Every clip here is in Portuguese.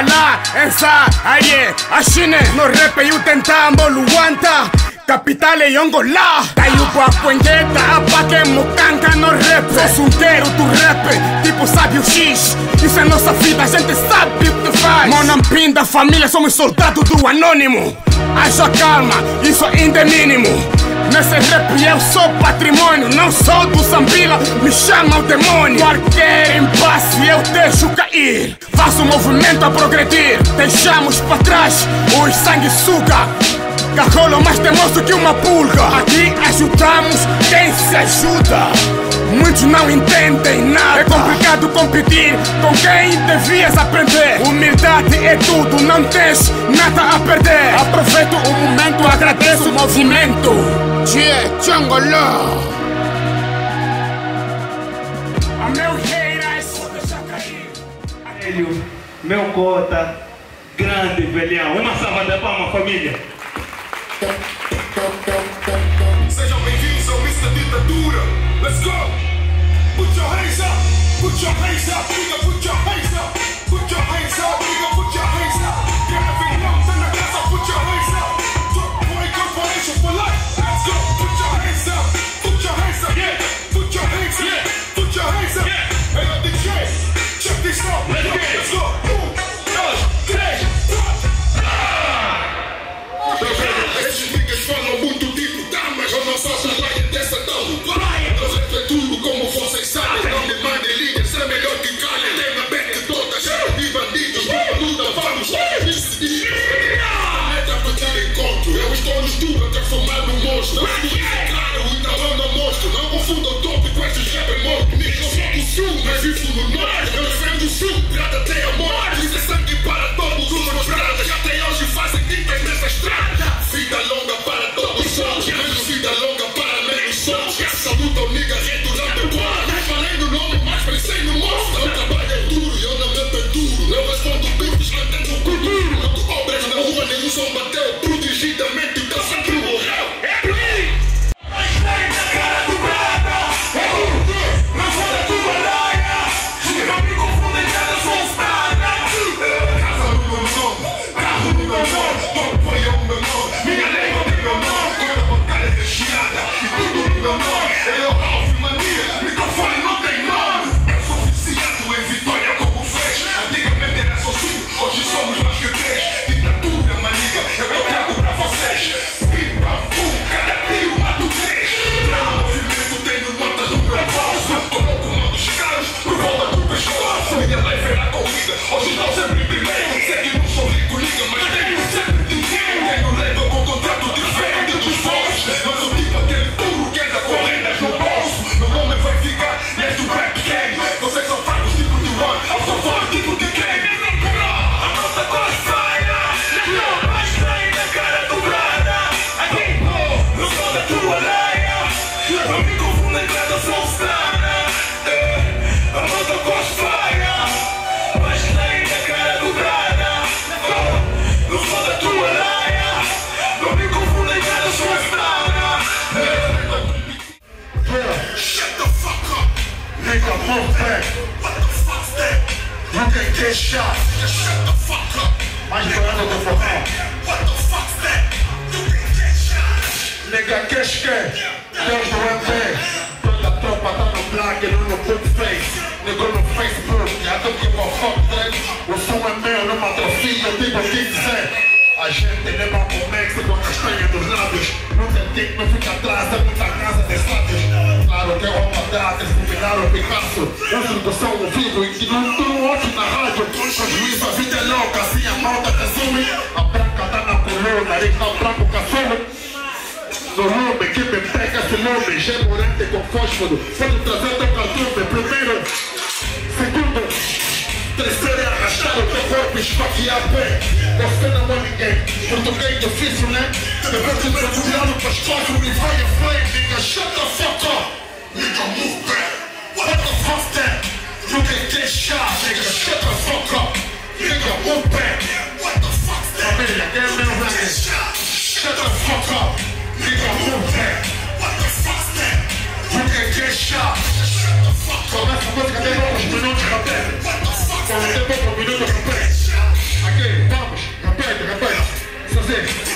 bala aye a chine no repe yutenta mboluwanta capitale yongola a apake mukanka no rap sou solteiro do rap, tipo sabe o X Isso é nossa vida, a gente sabe o que faz. Monampim da família, somos soldados do anônimo Haja calma, isso ainda é mínimo Nesse rap eu sou patrimônio, não sou do Zambila, me chama o demônio. Qualquer impasse eu deixo cair, faço movimento a progredir. Deixamos para trás os sanguessuga, garrolo mais temoso que uma pulga. Aqui ajudamos quem se ajuda muitos não entendem nada. É complicado competir com quem devias aprender. Humildade é tudo, não tens nada a perder. Aproveito o momento, agradeço o movimento. Yeah, Chongolo. A meu rei, vou é deixar cair. Velho, meu cota, grande velhão. Uma salva de palmas, família. Sejam bem-vindos ao Mr. Ditadura. Let's go. Put your hands up. Put your hands up, nigga. Put your hands up. Put your hands up, nigga. Put your hands up. Get every lump in the casa. Put your hands up. Top boy corporation for life. Let's go. som bateu pro digitamento da nigga, move back. What the fuck that? You can get shot, nigga. Shut the fuck up. Nigga, move back. What the fuck that? I mean, damn man, right. Shut the fuck up. Nigga, move back. What the fuck that? You can get shot. Shut the fuck up. Começa a música, derruba os minutos, rapaz. Quando derruba os minutos, rapaz. Aqui, vamos. Rapaz, rapaz. Sozinho.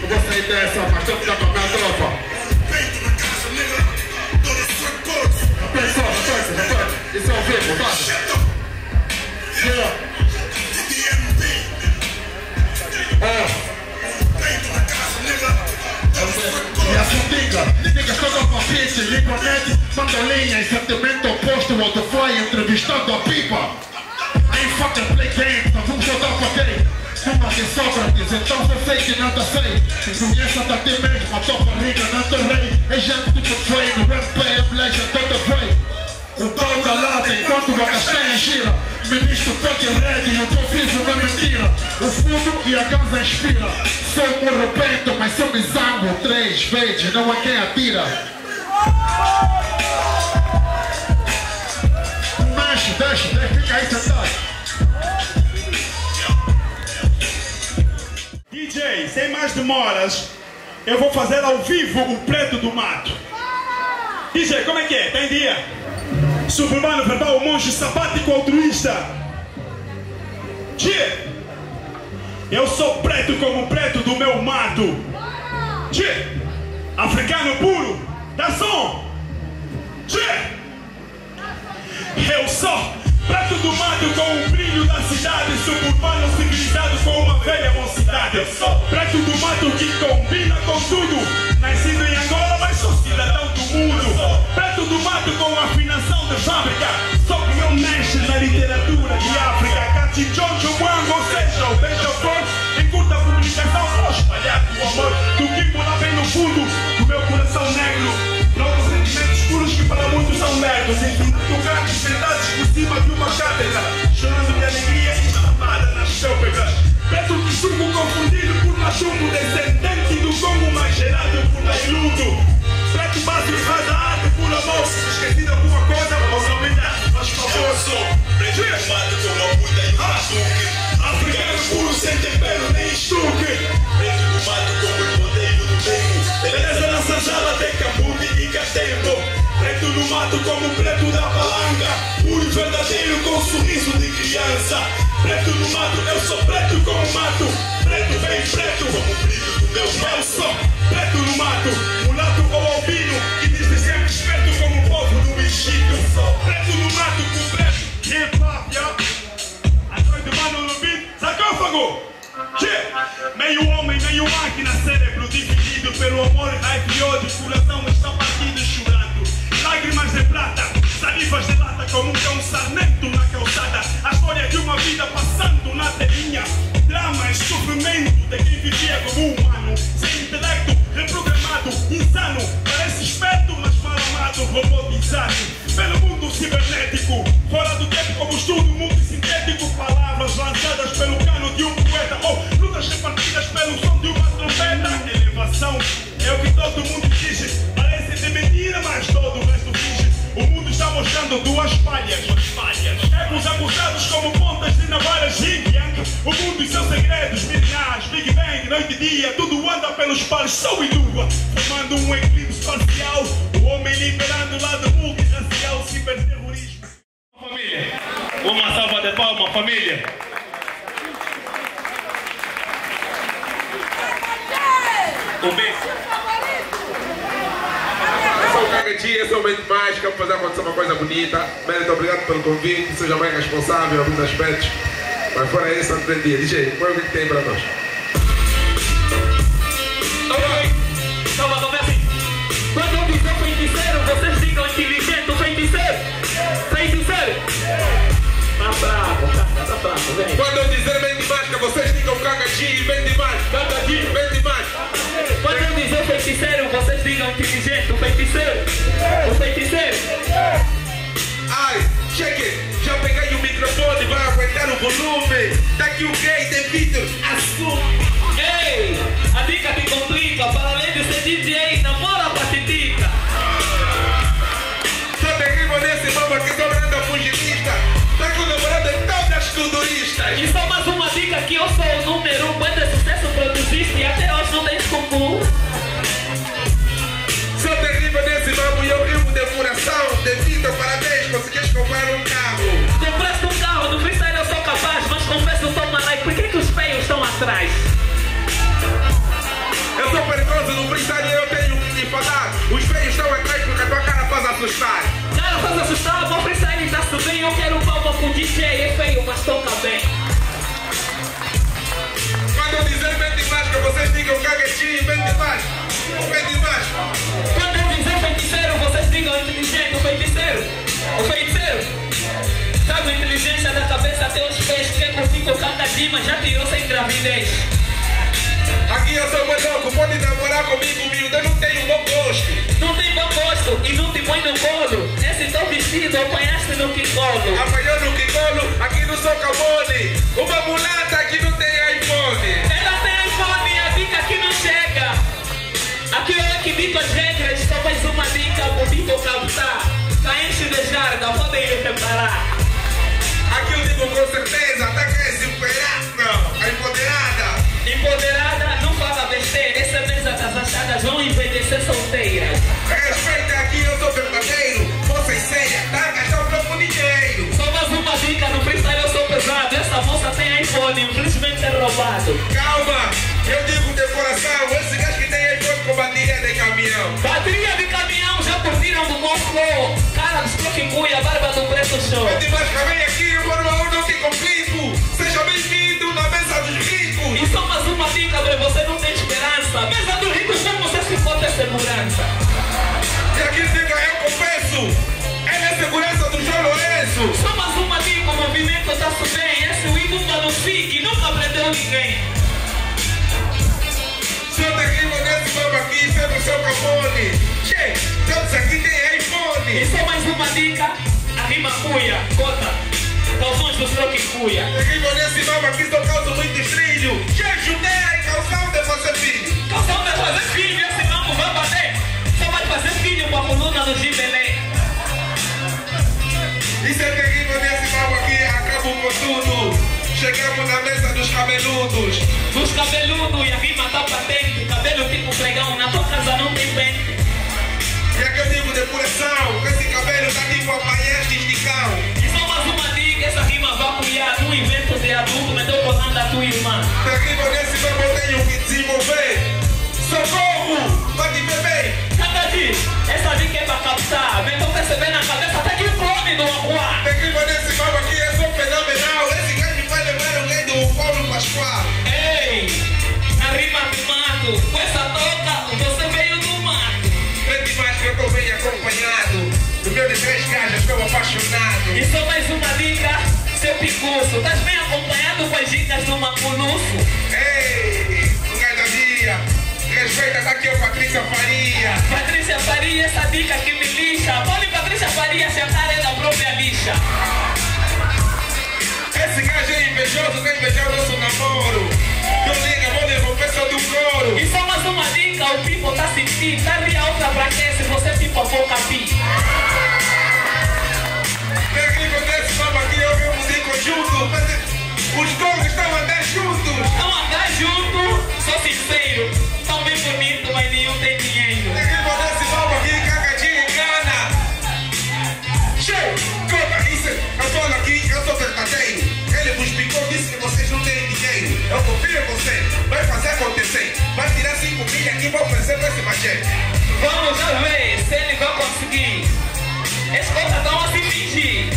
Eu vou sair dessa, mas tanto da minha tropa. people. Talk to me. E paciência, língua net, manda linha, em sentimento oposto, o outro foi entrevistando a pipa. Ain't fucking play games, não vamos jogar pra quem? Numa de Sócrates, então eu sei que nada sei Conheça-te a ti mesmo, a tua barriga não te rei É gente do que foi, no rap, é a legend, todo foi o pau da lata enquanto a castanha gira Ministro Punk Ready, o teu vivo não é mentira O fundo e a ganza inspira Sou um morro bento, mas sou misango Três vezes, não é quem atira Mexe, deixa, deixa, fica aí sentado DJ, sem mais demoras, eu vou fazer ao vivo o preto do mato. DJ, como é que é? Tá em dia? Suburbano verbal, monge sabático altruísta. Tchê! Eu sou preto como o preto do meu mato. Tchê! Africano puro, dá som. Tchê! Eu sou preto do mato com o brilho da cidade, suburbano civilizado com uma velha mocidade. Eu sou preto do mato que combina com tudo. Fábrica. Sou meu mestre na literatura de África. Cati Jojo Wango, seja, o beija-flor. Em curta publicação, vou espalhar o amor do que mora bem no fundo do meu coração negro. Novos sentimentos puros que para muitos são merdos. Grandes sentados por cima de uma cátedra. Chorando de alegria e estampada nas pélpebras. Preto que sumo confundido por machumbo. Descendente do Congo, mas gerado por Nailudo. Preto básico faz a arte por amor. Esqueci de alguma coisa. Preto mato com uma puta e um batuque. Africano puro, sem tempero nem estuque. Preto do mato como o rodeio do tempo. Beleza na senzala, tem cambude e catempo. Preto no mato como o preto da palanca. Puro verdadeiro com sorriso de criança. Preto no mato, eu sou preto como mato. Preto bem preto como o brilho do meu eu sou preto no mato, mulato preto no mato com preto. Hop, yeah. A noite mano no beat, sarcófago. Yeah. Meio homem, meio máquina, cérebro dividido pelo amor, raiva e ódio. Coração está partido chorando. Lágrimas de prata, salivas de lata, como um cão sarnento na calçada. A história de uma vida passando na telinha. Drama e sofrimento de quem vivia como humano. Sem intelecto, reprogramado, insano. Parece esperto, mas mal amado, robotizado. Pelo mundo cibernético, fora do tempo como estudo, mundo sintético. Palavras lançadas pelo cano de um poeta. Ou lutas repartidas pelo som de uma trompeta. Elevação é o que todo mundo diz. Parece de mentira, mas todo o mostrando duas falhas. Egos acusados como pontas de navalhas. Yin Yang. O mundo e seus segredos. Milhares, Big Bang, noite e dia. Tudo anda pelos pares, sol e lua. Formando um eclipse parcial. O homem liberando o lado multirracial. Ciberterrorismo. Família. Uma salva de palmas, família. Um beijo. Sou o Kagachi, esse é o Mente Mágica, vamos fazer acontecer uma coisa bonita. Mérito, obrigado pelo convite, seja bem responsável em alguns aspectos. Mas fora isso, aprendi. DJ, qual é o que tem para nós? Quando eu dizer feiticeiro, vocês digam inteligente, feiticeiro. Feiticeiro. Tá bravo, cara, tá bravo, vem. Quando eu dizer Mente Mágica, vocês digam Kagachi e Mágica. Kagachi. Mente Mágica. Quando eu dizer feiticeiro, vocês digam inteligente, feiticeiro. O feiticeiro. Ai, check it. Já peguei o microfone, vai aumentar o volume. Daqui o gay de Vitor, assume. Ei, a dica te complica, para além de ser DJ, namora a patitica. Sou terrível nesse nome que sou grande fugilista. Tá colaborando em todas as culturistas. E só mais uma dica que eu sou o número um, banda de sucesso produziste e até hoje não tem comum. Sou terrível nesse nome e eu rimo de furação. Devido, parabéns, conseguiste comprar um carro. Compraste um carro, no freestyle eu sou capaz, mas confesso eu sou malai, por que, que os feios estão atrás? Eu sou perigoso no freestyle e eu tenho que te falar. Os feios estão atrás porque a tua cara faz assustar. Cara, faz assustar, bom freestyle tá bem, eu quero palma com DJ, é feio, mas toca bem. Quando eu dizer mente mágica, vocês digam caguetinho, mente mágica. Mente quando eu dizer feiticeiro, vocês digam inteligente, o feiticeiro. O feiticeiro. Sabe inteligência da cabeça até os pés Que é com cinco cartas rimas, já tirou sem gravidez. Aqui eu sou mais louco, pode namorar comigo, miúdo Eu não tenho bom gosto. Não tem bom gosto e não te põe no colo. Esse tão vestido apanhaste no que colo. Apanhou no que colo, aqui não sou cabone Uma mulata que não tem iPhone. Ela tem iPhone, a dica aqui não chega. Aqui eu que digo as regras, só mais uma dica pro Vitor captar. Tá enche de jarda, podem lhe preparar. Aqui eu digo com certeza, até que superar, não, a empoderada. Empoderada, não fala besteira. Essa mesa das achadas vão envelhecer solteiras. Respeita aqui, eu sou verdadeiro. Vocês séria, tá gastando meu com dinheiro. Só mais uma dica, no freestyle eu sou pesado. Essa moça tem iPhone, infelizmente é roubado. Calma, eu digo de coração, esse gajo que tem com bateria de caminhão. Bateria de caminhão já curtiram do Moscou. Cara dos Proquincuia, barba do preto show. Eu te vem aqui, moro um não te complico. Seja bem-vindo na mesa dos ricos. E só mais uma dica, pra você não tem esperança. Mesa do rico, como você se pode ter segurança? E aqui diga, eu confesso, ele é segurança do João Lourenço. Só mais uma dica, o movimento tá bem. Esse Windows no FIG nunca prendeu ninguém. Sou terrível nesse mamo aqui, sendo o seu capone. Che, todos aqui tem E iPhone. só mais uma dica, a rima cuia, cota. Calções dos Proquincuia. Terrível nesse mamo aqui, só causa muito estrilho. Che, judeia e calção de fazer filho. Calção vai fazer filho, esse mambo vai bater. Só vai fazer filho com a coluna do Gibelé. Isso é terrível nesse mamo aqui, acabo com tudo. Chegamos na mesa dos cabeludos. Dos cabeludos e a rima tá patente. Cabelo tipo pregão, na tua casa não tem pente. E aqui eu digo depuração, esse cabelo tá tipo apaieste de cão. E só mais uma dica, essa rima vai apoiar no evento de adulto, mas eu tô a tua irmã. Terrível nesse mamo eu tenho que desenvolver. Socorro, vai te beber. Cada dia, essa dica é pra captar. Vem tô percebendo na cabeça até que o clone do Aquá. Terrível nesse mamo aqui, eu sou fenomenal. Esse gajo me faz lembrar alguém do Paulo Pascoal. Ei, a rima do mato, com essa toca, você veio do mato. Vem mais que eu tô bem acompanhado. Do meu de três gajas, estou apaixonado. E só mais uma dica, seu picuço. Tás bem acompanhado com as dicas do Maculuço? Ei, um gajo da dia. Respeita, tá aqui o Patrícia Faria. Patrícia Faria, essa dica que me lixa. Pode Patrícia Faria se a cara é da própria lixa. Esse gajo é invejoso, quer invejar o nosso namoro. Não liga, vou devolver só do couro. E só mais uma dica, o people tá sentindo. Tá a outra pra quê se você tipo for capi? Terrível nesse mamo aqui, eu vimos em conjunto. Eh, os gongos estão a andar juntos. Não andar junto, sou sincero. Tão bem bonito, mas nenhum tem dinheiro. Terrível nesse mamo aqui, cagadinha engana. Che, conta isso. Eu tô aqui, eu sou verdadeiro. Vos picou, disse que vocês não têm dinheiro. Eu confio em você, vai fazer acontecer. Vai tirar 5 milhas aqui, vou oferecer pra esse machete. Vamos ver se ele vai conseguir. Escuta, tão a se fingir.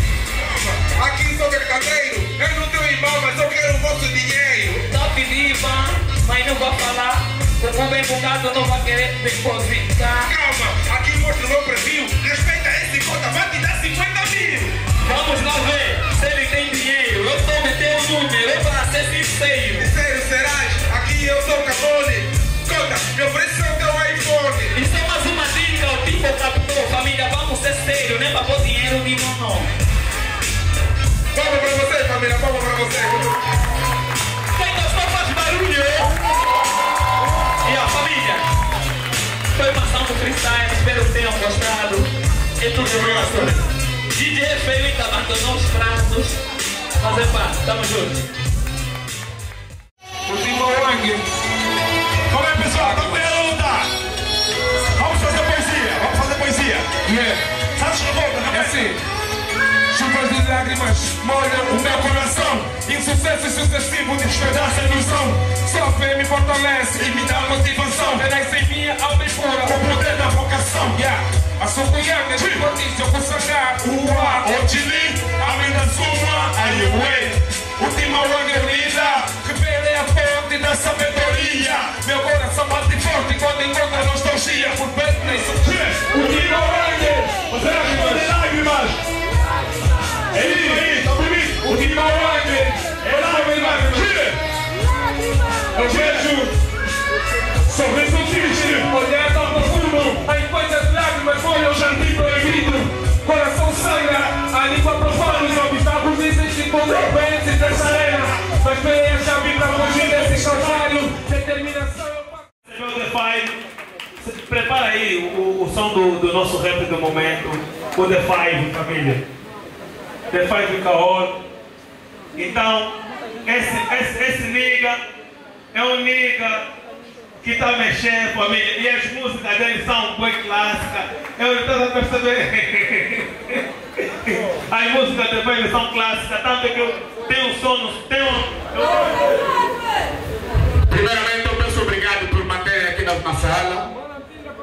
Aqui sou verdadeiro, eu não tenho irmão, mas eu quero o vosso dinheiro. Top diva, mas não vai falar. O bem bugado não vai querer depositar. Calma, aqui mostra o meu perfil. Respeita esse conta, vai te dar 50 mil. Vamos lá ver o é para ser sincero. Sério, serás? Aqui eu sou Capone. Conta, me oferece o teu iPhone. E só mais uma dica, o tipo captou. Família, vamos ser sério, né? Pra pôr dinheiro de não. Vamos pra você, família, vamos pra você. Quem gostou faz barulho. E ó, família, foi uma ação do freestyle, espero que tenham gostado. É tudo nosso. DJ feio e abandonou os pratos. Fazer parte, tamo junto. Como é, pessoal? Acompanha a luta. Vamos fazer poesia. Vamos fazer poesia. Yeah. Sabe não é assim? Chuvas de lágrimas molham o meu coração. Insucesso sucessivo despedaça a ilusão. Só fé me fortalece e me dá motivação. Merece em minha alma pura o poder da vocação. Yeah. Asukuyange kibonizo kusaka uwa Ojili amina zuma é é Meu coração bate forte quando encontra nostalgia. Por Bentley Sucre Utima é. wange Você é que pode É isso, tá é isso, é isso Utima wange Eu vejo Olhar para o foi o jardim proibido. Coração sangra, a língua profana. Os obstáculos dizem que encontram dessa arena. Mas tem a chave para fugir desse trabalho Determinação. Senhor The Five, prepara aí o, o som do, do, nosso rap do momento. O The Five, família. The Five Caol. Então, esse, esse, esse nigga é um nigga que está mexendo, família, e as músicas dele são bem clássicas. Eu estou a perceber. As músicas dele são clássicas, tanto que eu tenho som, tenho. Primeiramente, eu peço obrigado por manterem aqui na, sala.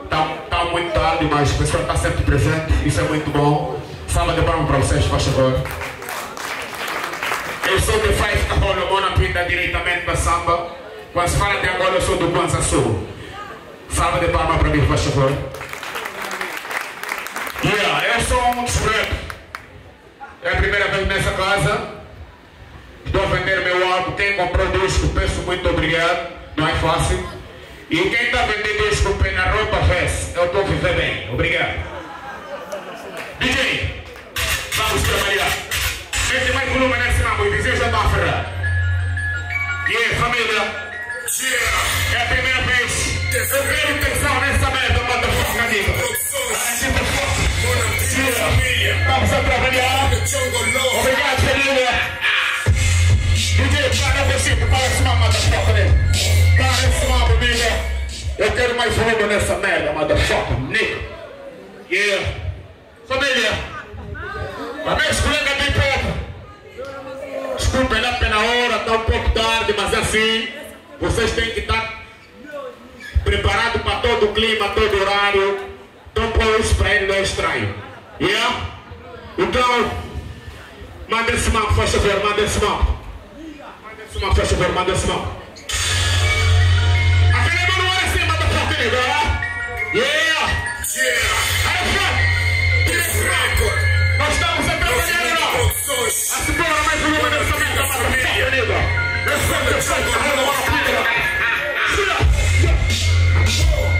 Está tá muito tarde, mas o pessoal está sempre presente. Isso é muito bom. Salva de palmas para vocês, faz favor. Eu sou de Five Carolo, Mona Pinta, diretamente da samba. Se fala de Angola, eu sou do Kwanza Sul. Salva de palmas para mim, faz favor. Yeah, eu sou um rap. É a primeira vez nessa casa. Estou a vender meu álbum. Quem comprou disco, peço muito obrigado. Não é fácil. E quem está vendendo disco na roupa fez. Eu estou a viver bem. Obrigado. DJ, vamos trabalhar. Mete mais volume nesse mambo e vizinho já está a ferrar. E família? É a primeira vez. Eu quero tensão nessa merda, motherfucker, amigo. Vamos a trabalhar. Obrigado, família. DJ, para você, parece uma motherfucker, né? Parece uma família. Eu quero mais volume nessa merda, motherfucker, nigga. Yeah. Família. A minha colega de pop. Desculpa, ainda pela hora, está um pouco tarde, mas assim, vocês têm que estar preparados para todo o clima, todo horário. Então, põe isso para ele não é estranho. Yeah? Então, manda esse mapa, faz favor, manda esse mapa. Manda esse mapa, faz favor, manda esse mapa. Aquele mano é assim, manda pra aquele, Yeah! Aí, front! Nós estamos aqui trabalhando, não! A segunda mais uma dessa vida, motherfucker, nigga! Eu sou o seu carro, motherfucker! Perseguir,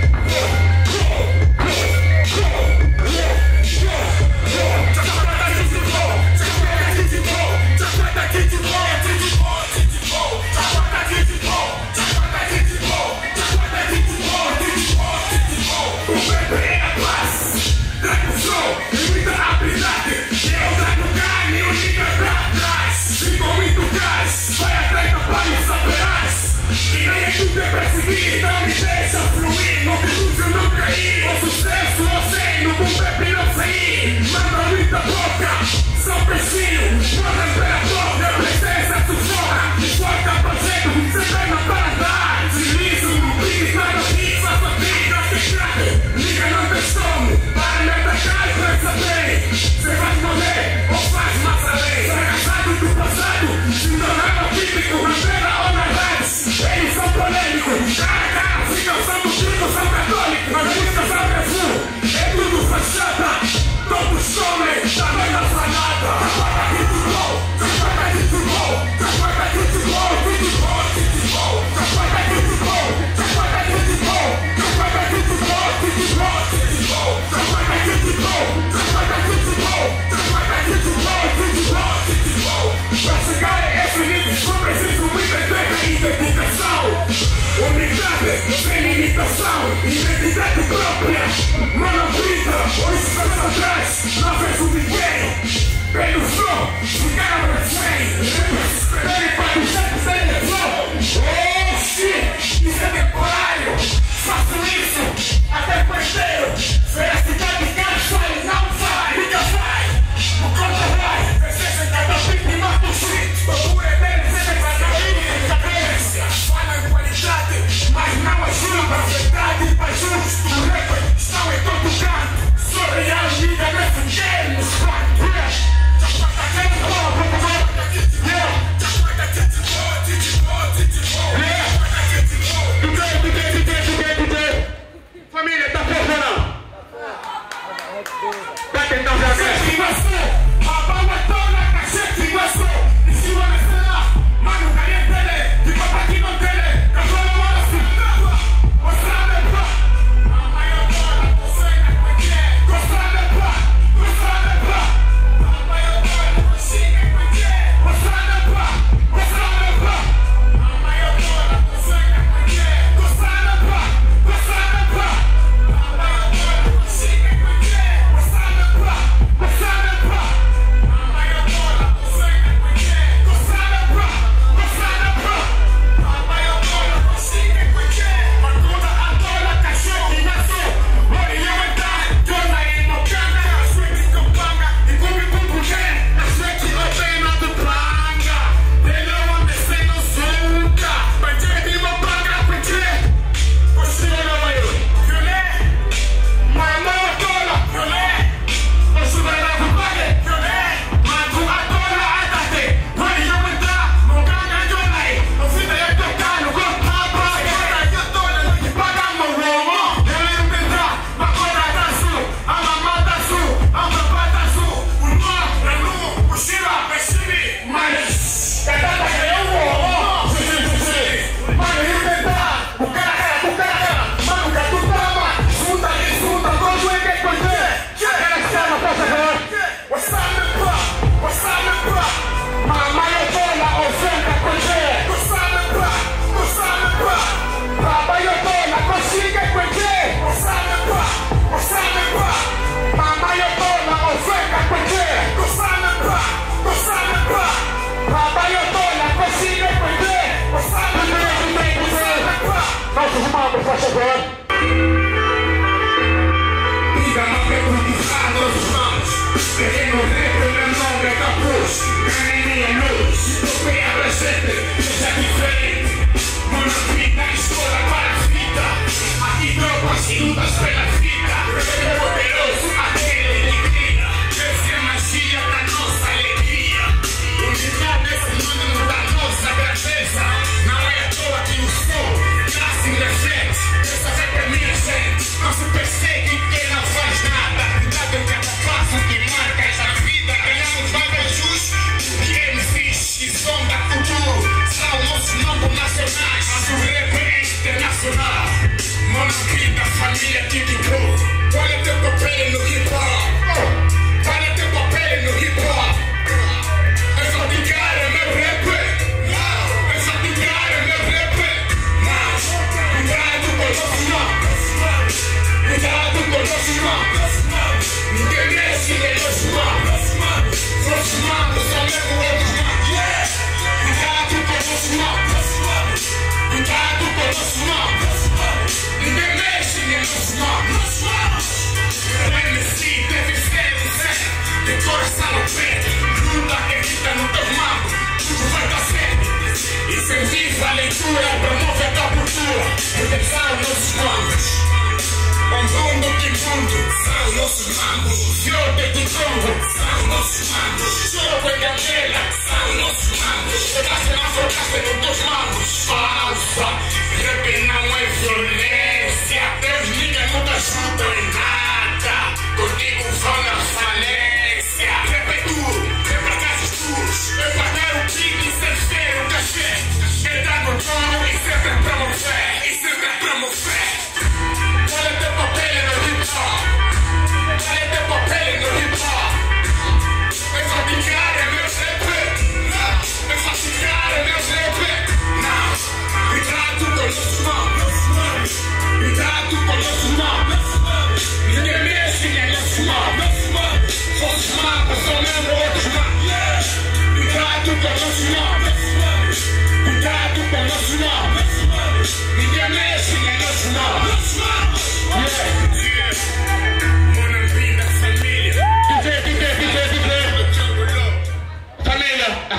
sair O sucesso você não cumpre pra não sair Manda muita boca, só precisa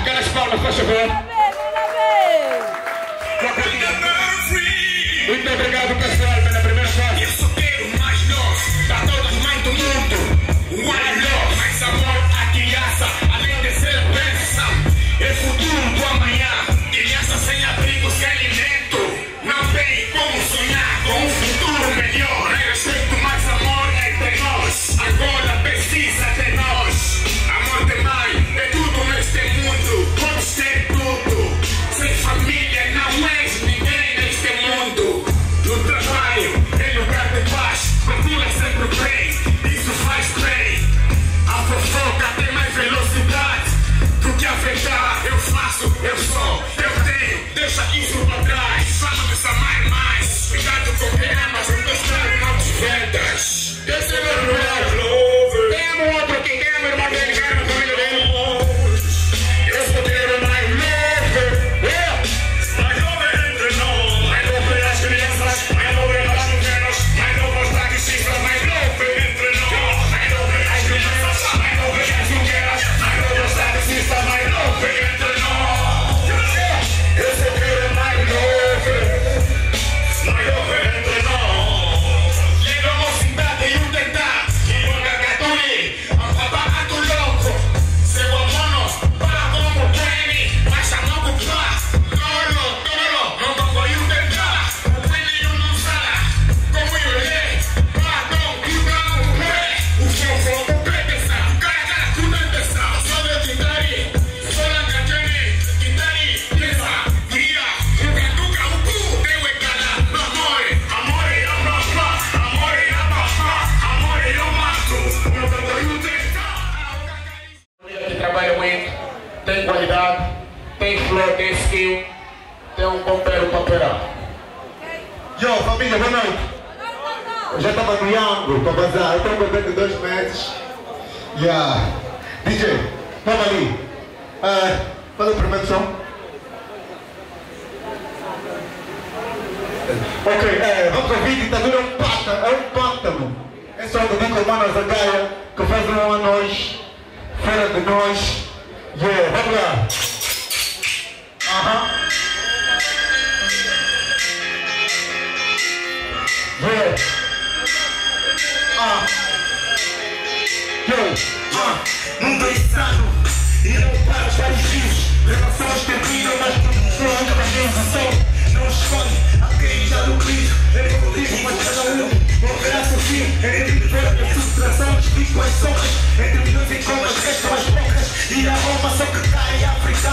Aquelas palmas, faz favor. Muito obrigado, pessoal. Monteiro Papera. Yo, família, boa noite. Eu já estava no Yango para bazar, eu tenho um de dois meses. Yeah. DJ, vamos ali. Ah, uh, faz o primeiro som. Ok, é, vamos ouvir tá ditadura é um pátano, é um pátano. É só do Dico Mano Zagaia, que faz um a nós, fora de nós. Yeah, vamos lá. Aham. Uh -huh. Red. Ah. Yo, ah. Mundo é e não para os países. Relações terminam, mas produção anda na não escolhe alguém já no grito Ele colismo, mas cada um morrerá seu fim Ele libera minha frustração, explico as sombras Entre milhões em comas, restam as E a Roma só que cai África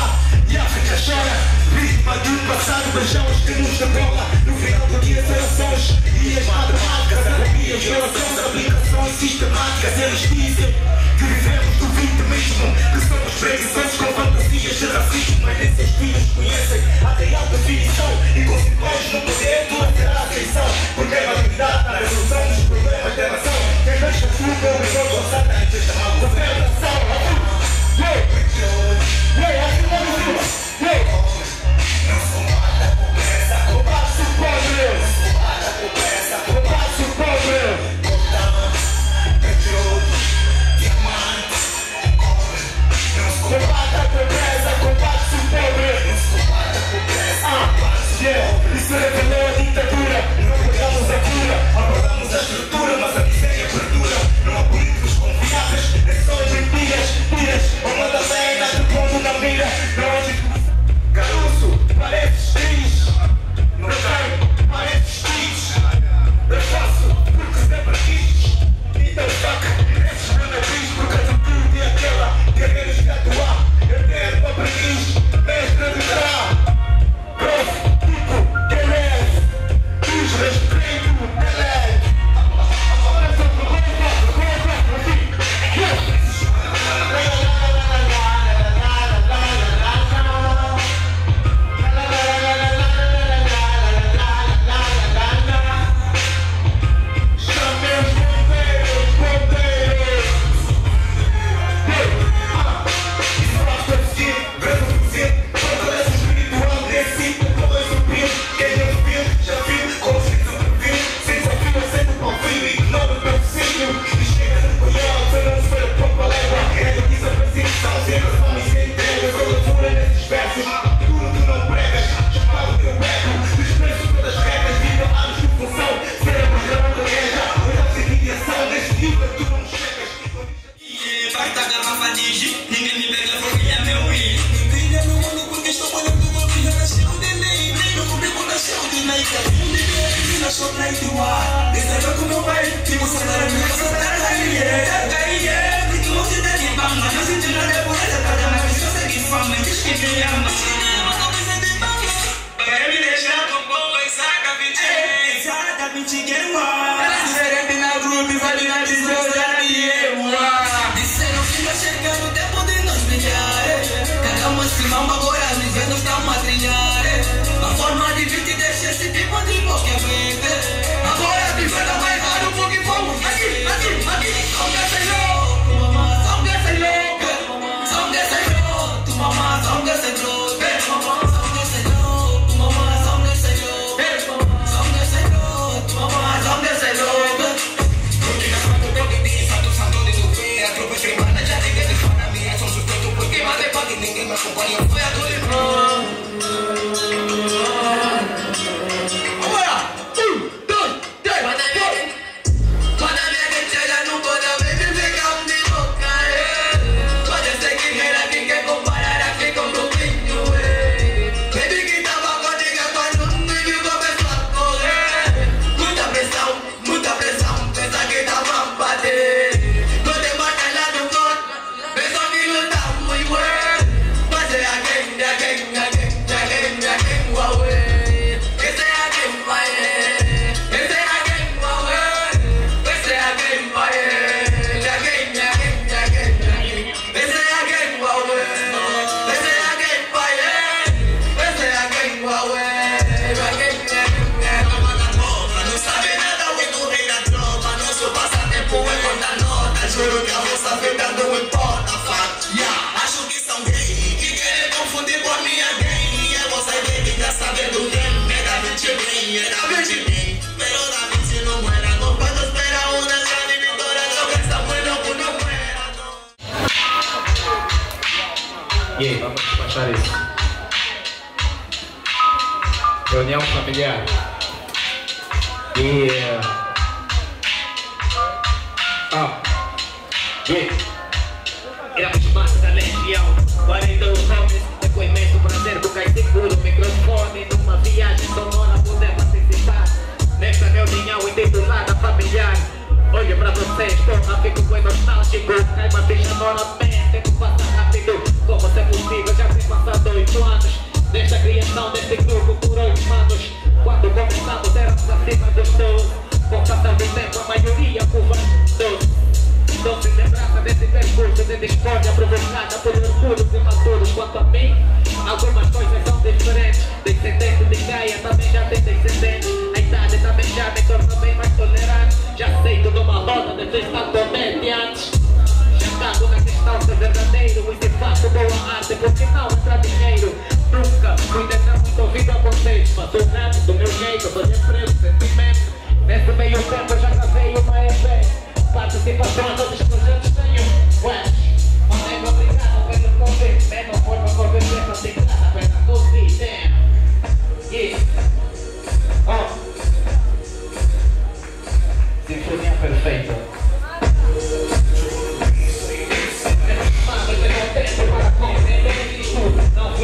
E África chora, vítima de um passado Beijão os termos da bola No final do dia as orações E as matemáticas, agobias, violações Aplicações sistemáticas, eles dizem que vivemos do vitimismo Que somos preguiçosos com fantasias de racismo. Mas nem filhos conhecem a real definição. E com consequências no tirar a atenção Porque é a maturidade a resolução dos problemas da nação Quem deixa tudo é o melhor do Satanás Esta maldição, a nação, a luz Yo, yo, a Soares. Reunião familiar. Eh, yeah. Up. Yeah. Grave massa legião. 41 anos. É com imenso prazer. do e seguro. Microfone. Numa viagem sonora. Podemos participar. Nesta reunião e dentro nada familiar. Olho pra vocês. Porra, fico com nostálgico. Caiba, ficha, a pé quase há dois anos Nesta criação deste grupo por oito manos Quando começamos éramos acima dos doze Com passar do tempo a maioria curvando Não se lembrava desse percurso de discórdia Provocada por orgulhos imaturos Quanto a mim, algumas coisas são diferentes Descendente de Gaia também já tem descendente A idade também já me torna bem mais tolerante. Já aceito numa roda de estado também verdadeiro e de fato boa arte, porque não entra dinheiro. Nunca fui deixar muito ouvido a vocês, mas sou grato do meu jeito, Fazer preso sentimento. Nesse meio tempo eu já gravei uma EP, participação a todos os projetos tenho. Ué, ontem é obrigado pelo convite, mesmo foi uma conversa praticada pela Covid. Yeah. Oh. Sinfonia perfeita.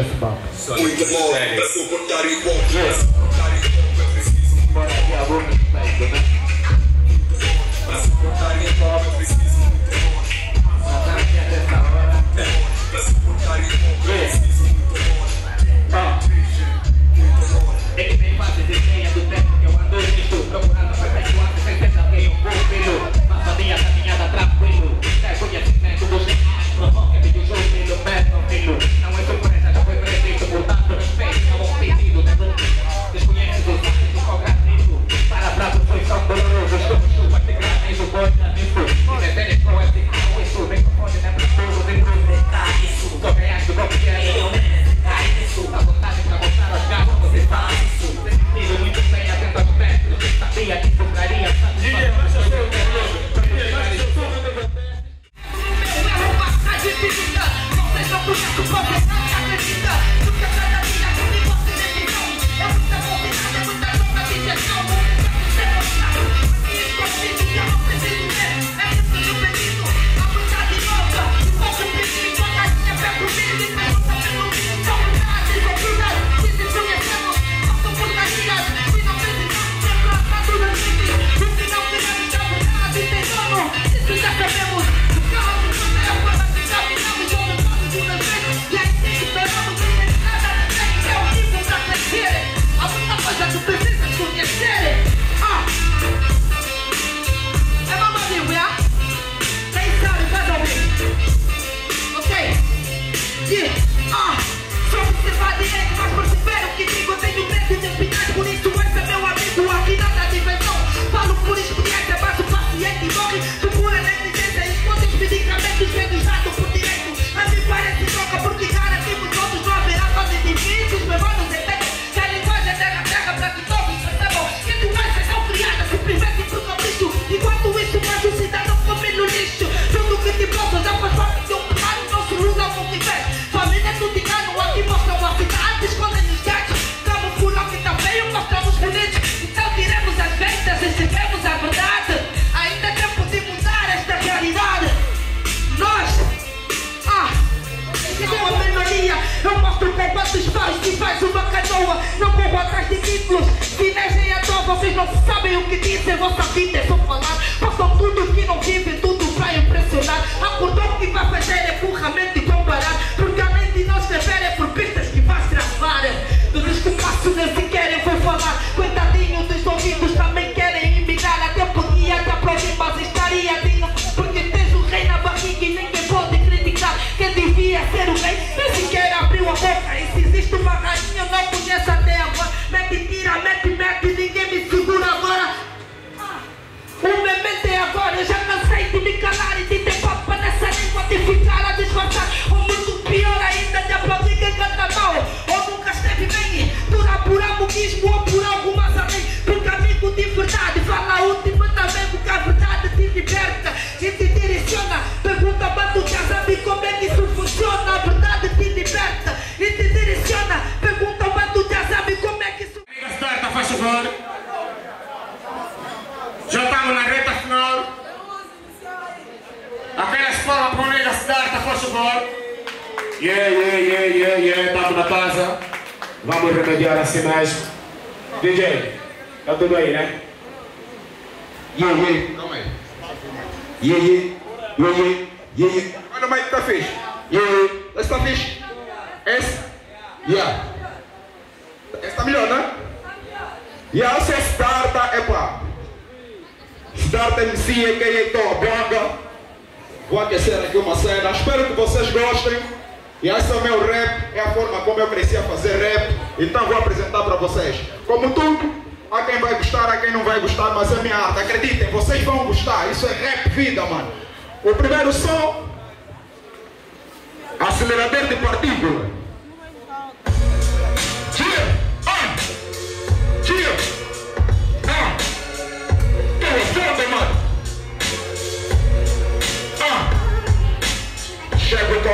Chess Box. Favor. Yeah, yeah, yeah, yeah, yeah. Estamos na casa. Vamos remediar assim mesmo. DJ, tá tudo aí, né? Yeah, yeah. Calma aí. Yeah, yeah. Yeah, yeah. Yeah, yeah. Olha o mic tá fixe. Yeah, yeah. Esse tá fixe? Esse? Yeah. Esse tá melhor, né? Yeah, é Starta, epá. Starta MC, a.k.a. Toa Blanca. Vou aquecer aqui uma cena. Espero que vocês gostem. E esse é o meu rap, é a forma como eu cresci a fazer rap. Então vou apresentar para vocês. Como tudo, há quem vai gostar, há quem não vai gostar, mas é minha arte. Acreditem, vocês vão gostar. Isso é rap vida, mano. O primeiro som, acelerador de partícula.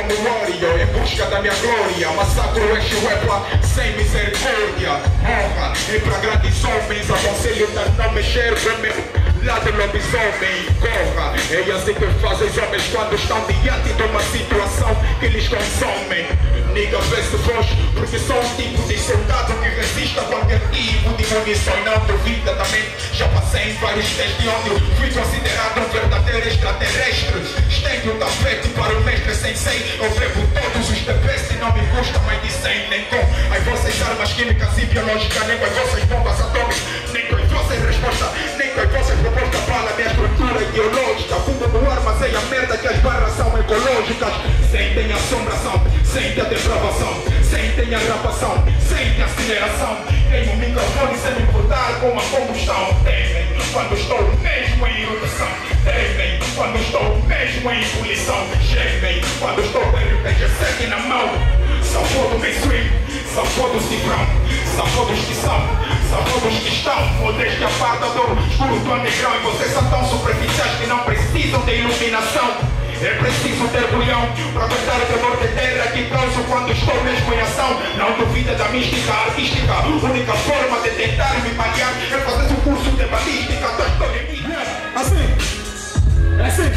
Como Warrior em busca da minha glória. Massacro este wepa sem misericórdia. Honra e pra grandes homens Aconselho a não mexer com meu lado lobisomem. Corra, é assim que fazem os homens Quando estão diante de uma situação que lhes consome Nigga, Porque sou um tipo de soldado que resiste a qualquer tipo de munição E não duvida também. Já passei em vários testes onde eu fui considerado um verdadeiro extraterrestre. Estende o tapete para o mestre sensei Eu bebo todos os TPs e não me custa mais de 100 Nem com as vossas armas químicas e biológicas Nem com as vossas bombas atômicas Nem com as vossas respostas Nem com as vossas propostas para a minha estrutura ideológica. Fundo no armazém a merda que as barras são ecológicas Sentem assombração, sentem a depravação Sentem a gravação, sentem a aceleração. Queimo o microfone sem me importar com a combustão. Temem quando estou mesmo em erupção. Temem quando estou mesmo em ebulição. Gemem quando estou com RPG 7 na mão. São todos mainstream, são todos cifrão São todos que são, são todos que estão. Modéstia aparta do escuro do underground. E vocês são tão superficiais que não precisam de iluminação é preciso ter bulhão para aguentar o temor de terra que causo quando estou mesmo em ação. Não duvida da mística artística. Única forma de tentar me paliar é fazer um curso de balística. Mim. Assim, é assim.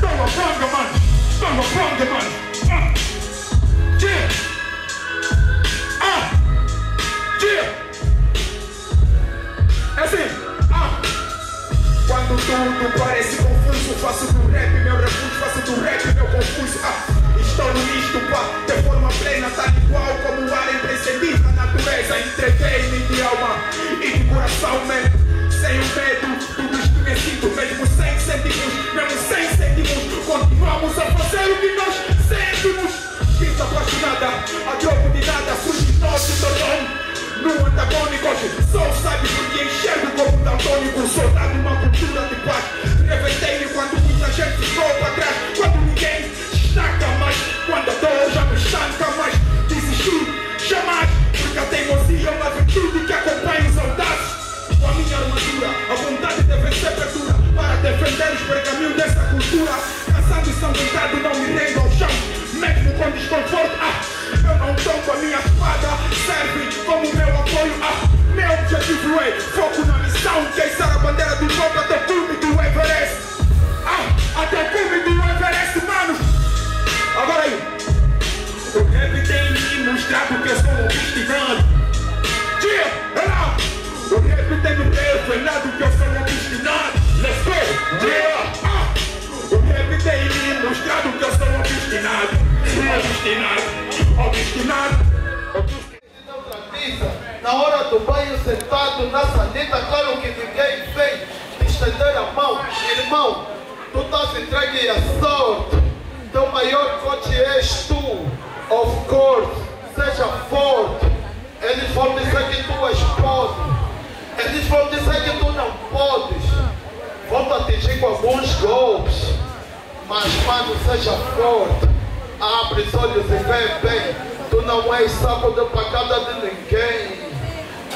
Toma banga, mano. Toma banga, mano. Ah. Tira. Ah. Tira. É assim. Quando tudo parece confuso, faço do rap meu refúgio, faço do rap meu confuso. Ah, estou no misto, pá, de forma plena, tal igual como o ar imprescindível da natureza. Entreguei-me de alma e de coração, man. Sem o medo do desconhecido, mesmo sem sentimos, mesmo sem sentimos, continuamos a fazer o que nós sentimos. Vida apaixonada, a troco de nada, Olho up, meu objetivo é foco na missão. Que é a bandeira do povo até o cume do Everest. Ah, Até o cume do Everest, mano. Agora aí. O rap tem me mostrado que eu sou um vigilante Yeah, O rap tem me revelado que eu sou um Let's go, yeah ah, O rap tem me mostrado que eu sou obstinado. vigilante Obstinado, obstinado, obstinado. Na hora do banho sentado na sanita, claro que ninguém te estender a mão. Irmão, tu estás entregue à sorte. Teu maior coach és tu. Of course, seja forte. Eles vão dizer que tu és podre. Eles vão dizer que tu não podes. Vão te atingir com alguns golpes. Mas, mano, seja forte. Abre os olhos e vê bem. Tu não és saco de pancada de ninguém.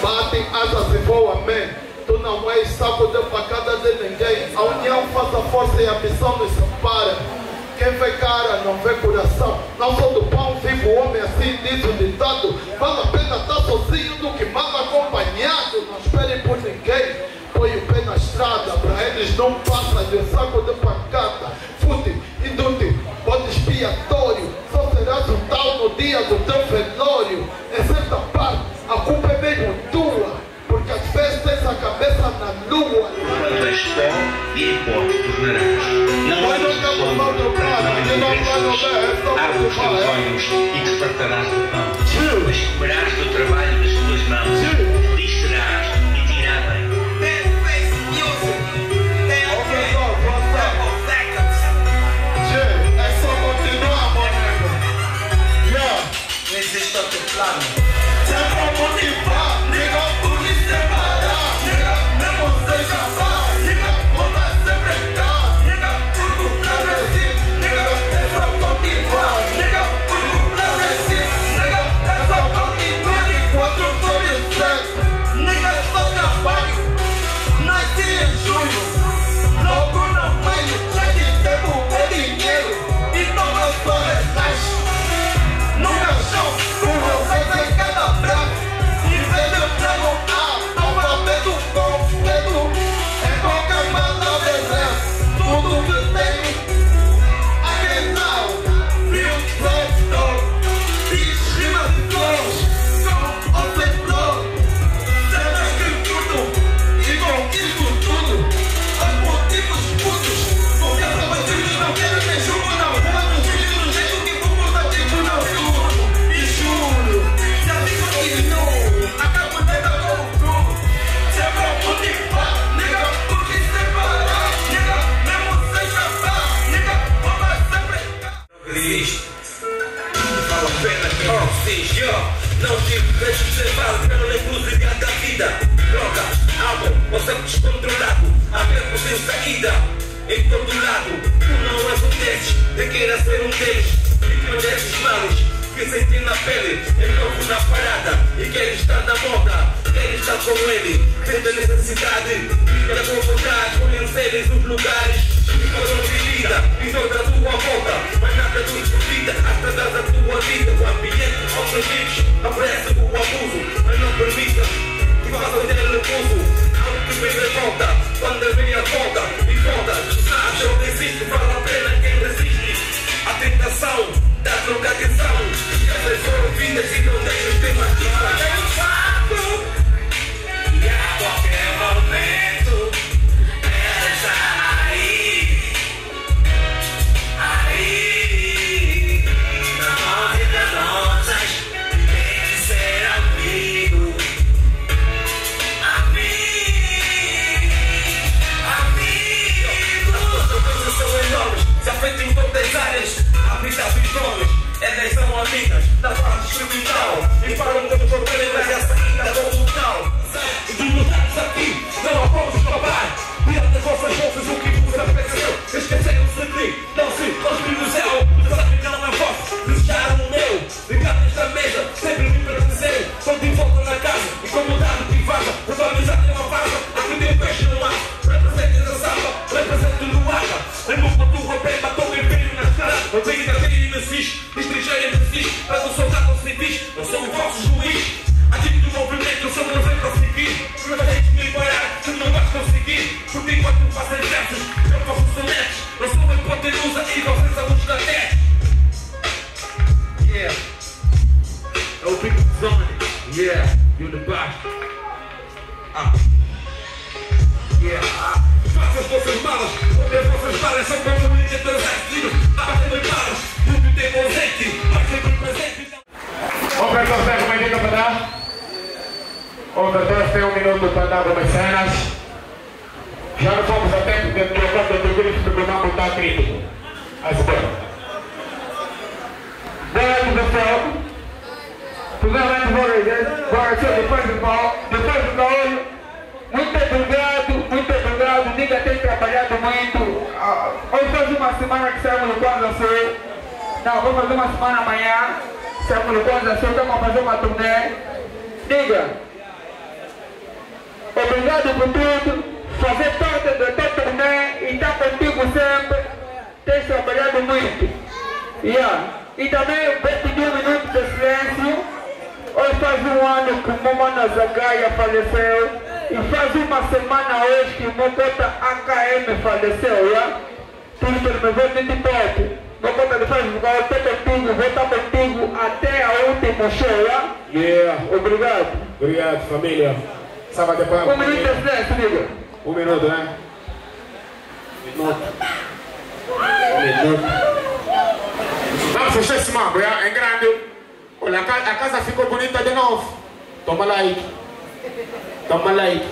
Bate asas e voa, amém. Tu não és saco de pancada de ninguém. A união faz a força e a missão nos separa. Quem vê cara não vê coração. Não sou do pão, vivo homem assim, diz o ditado. Vale a pena estar sozinho do que mal acompanhado. Não espere por ninguém. Põe o pé na estrada, para eles não passa de um saco de pancada. Fútil, inútil, bode expiatório. Só serás o tal no dia do teu velório. Em certa parte, a culpa é mesmo no preços, ver, é só abre os muito teus mal, é? olhos e te fartarás de pão. Pois comerás do trabalho das tuas mãos. Feliz serás e irá bem. Face music. Ok, só, sempre Cristo. Vale a pena que eu preciso. Yo, não tive deixo de ser válido pela encruzilhada da vida. Droga, álcool, você descontrolado. A mesmo sem saída. Em todo lado, tu não és um desses. Eu queira ser um deles. E onde esses males que senti na pele. É novo na parada. E quer estar na moda. Quer estar com ele. Tenta necessidade. Fica com vontade. Conhecer os lugares. E foram de vida. Toda a tua volta. Mas nada nos duvida. Hasta das a tua vida. O ambiente aos amigos. Apreça o abuso. Mas não permita que façam dele uso. Algo que vem de volta. Quando a volta. E volta. Tu sabes, eu desisto. Vale a pena quem resiste. A tentação da drogadição. E as pessoas vidas e não deixam de matar. É um fato. E a qualquer momento. Elas são amigas da parte criminal. E param de nos organizar a saída do local. E de lutarmos aqui, não como escapar. Diante das vossas bolsas, o que vos aconteceu? Esqueceram-se de mim, não se construir no céu. Sabem que não é vosso, desejaram o meu. Ligado nesta mesa, sempre me pertenceram. São de volta na casa, e como dado que vaza, a tua amizade é uma vaza. Aqui tem peixe e fiz, estrangeiro me fiz. Mas um soldado semana amanhã. Saímos no Kwanza Sul, estamos a fazer uma turnê. Diga, obrigado por tudo, fazer parte do teu turnê e estar contigo sempre. Tens trabalhado muito. Yeah. E também vou pedir um minuto de silêncio. Hoje faz um ano que o meu mano Zagaia faleceu. E faz uma semana hoje que o meu cota AKM faleceu, já? Tudo ele me veio de perto. De faz jogar, eu estou contigo, vou estar contigo até a última show, já? Yeah. Obrigado. Obrigado, família. Sábado de palma. Um minuto de silêncio, diga. Um minuto, né? Minuto. Um minuto. Vamos fechar esse mambo? É grande. Olha, a casa ficou bonita de novo. Toma like. Toma like.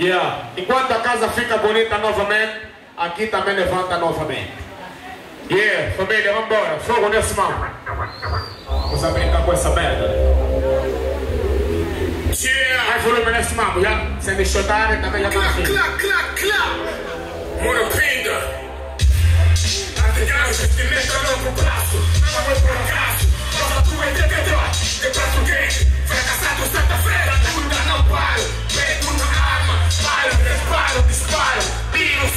Yeah. Enquanto a casa fica bonita novamente, aqui também levanta novamente. Yeah, família, vamos embora. Fogo nesse mambo. Vamos a brincar com essa merda. Yeah, vai volume nesse mambo, já? Sem me chutar, também já tá na fila. Clap, clap, clap. Mona pinga. Antiganjas que mexam no braço. Não foi por acaso. Nossa tua entendedor. De braço quente. Fracassado sexta-feira. Luta não paro. Peito na arma. Paro, disparo, disparo. Tiro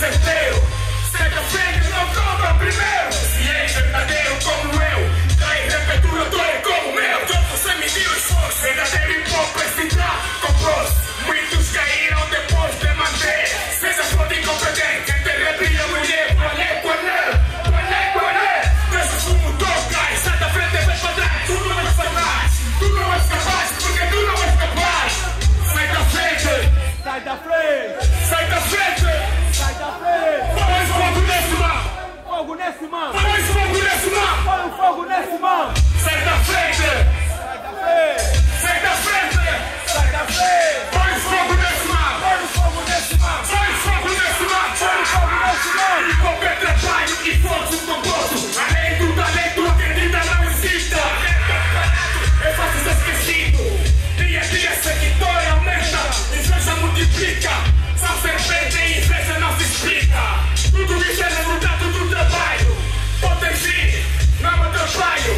Seja frente, não compra primeiro. Se é verdadeiro como eu, dá em repetura, dói como meu. Todos você me deu esforço, verdadeiro e bom precisar. Comprou-se, muitos caíram depois de manter. Seja foda e Quem entre rebrilha mulher, qualé, qualé, qualé, qualé. Deixa o fumo tocar, sai da frente e vai pra trás. Tu não és capaz, tu não és capaz, porque tu não és capaz. Sai da frente, sai da frente, sai da frente, sai da frente fogo nesse mano! Põe fogo nesse mano! Põe o fogo nesse mano! Sai da frente! Sai da frente! Sai da frente! Sai da frente! Põe fogo nesse mano! Põe fogo nesse mano! Põe fogo nesse mano! Põe fogo nesse mano! E qualquer trabalho e esforço composto, além do talento, acredita não exista. Eu faço isso esquecido! Dia a dia, seguidor aumenta, Influência multiplica, só serpente e inveja não se explica! Tudo isso é fire.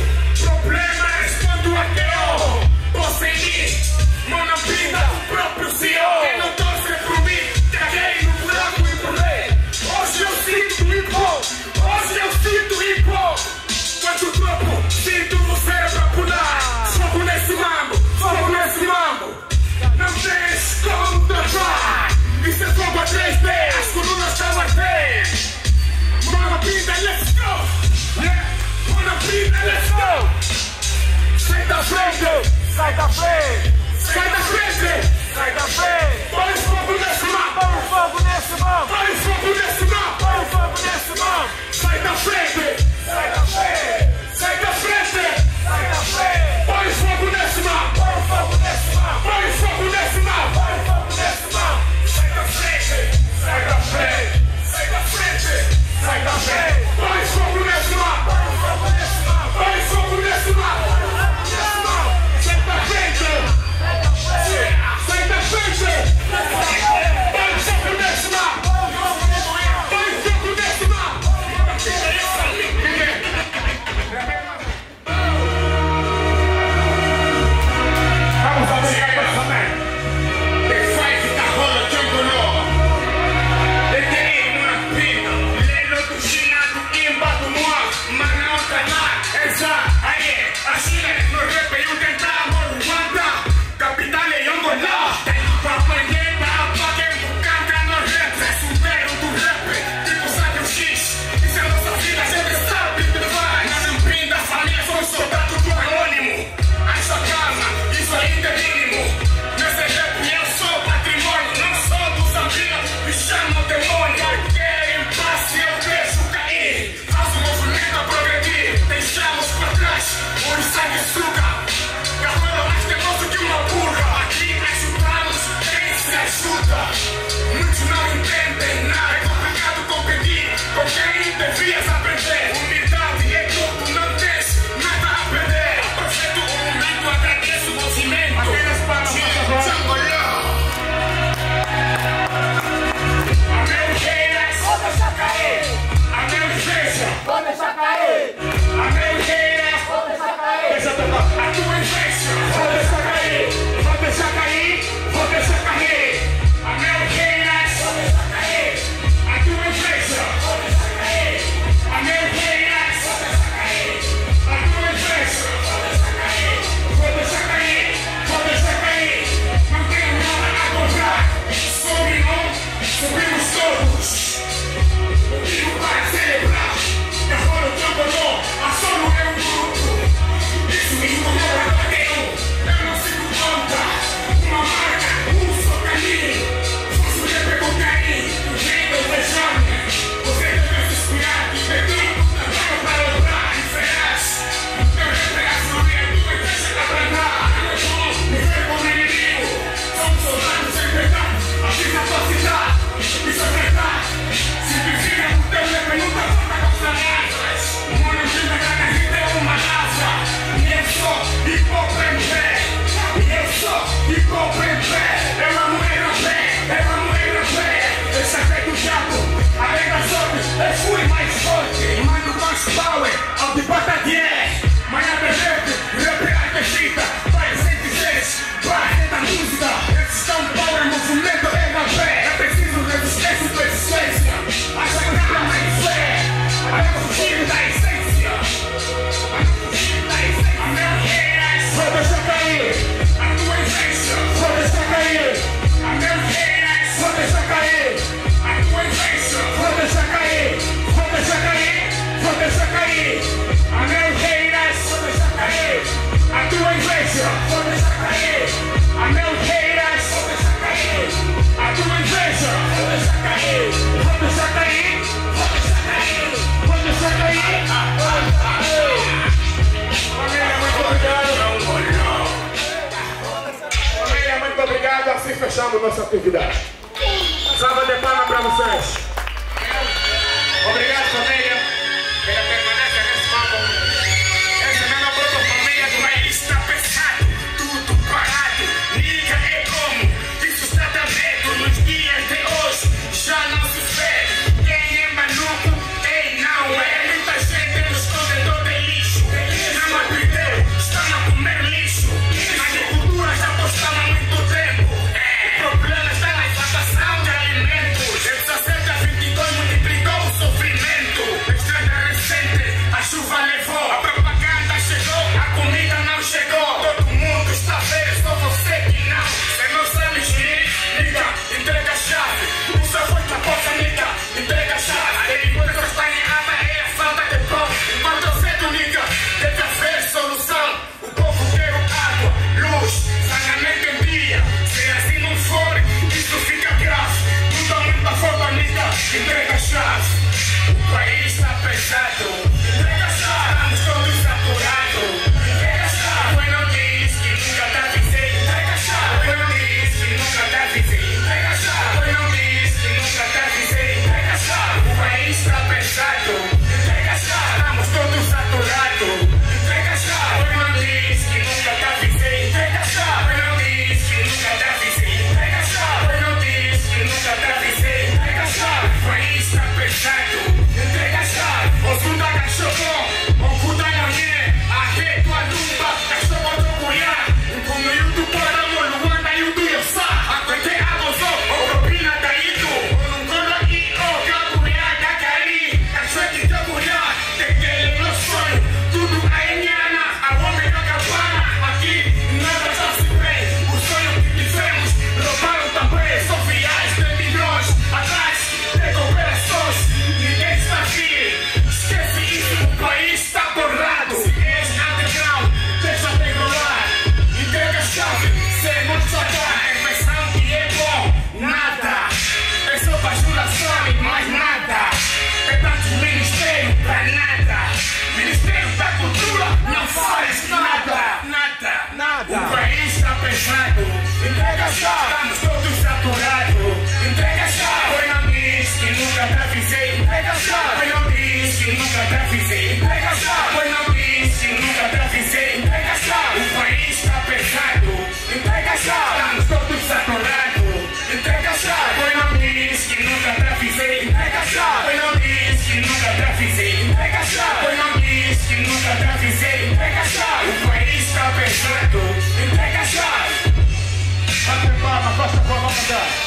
Está